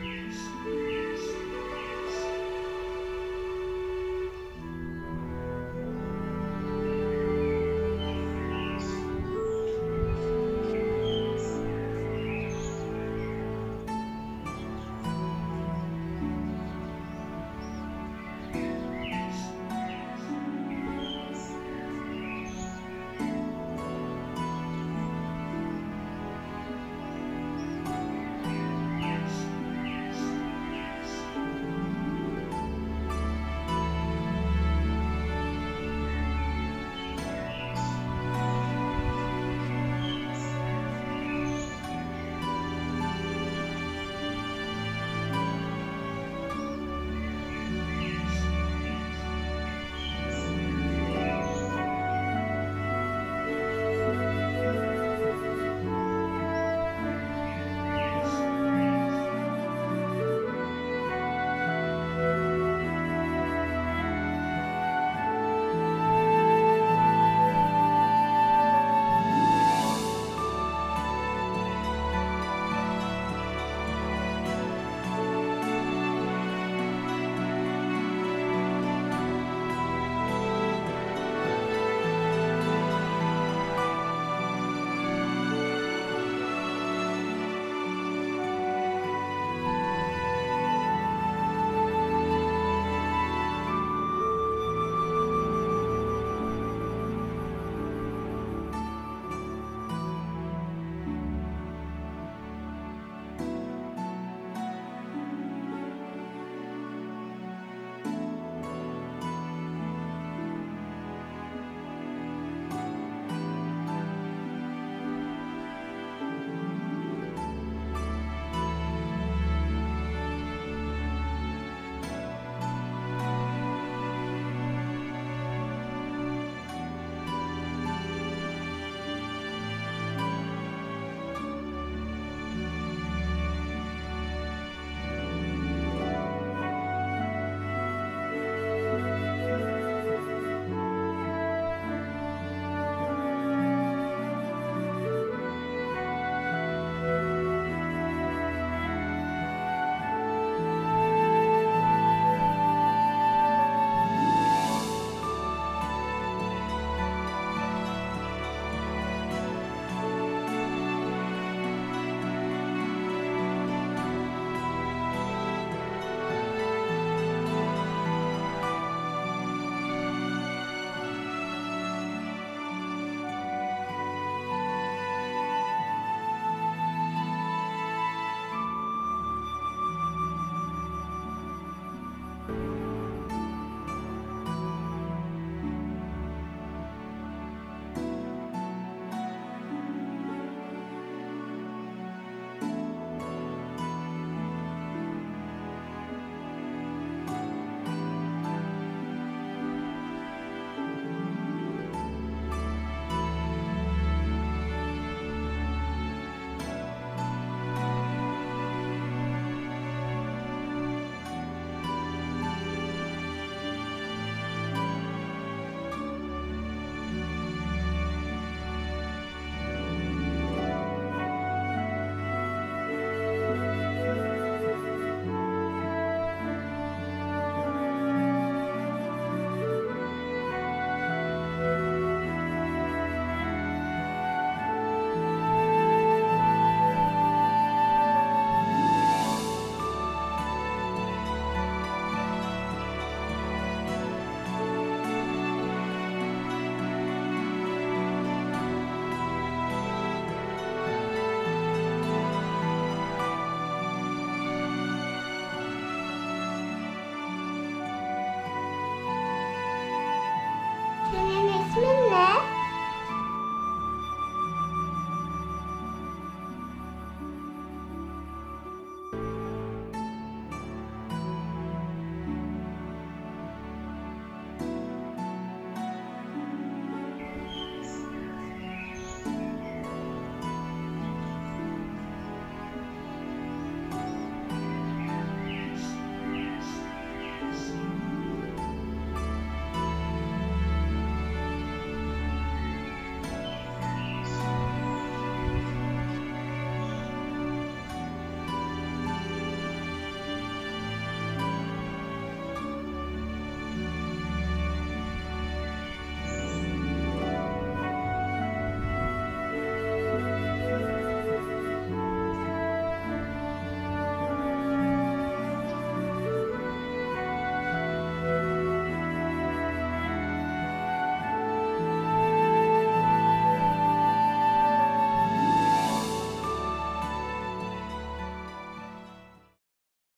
Yes.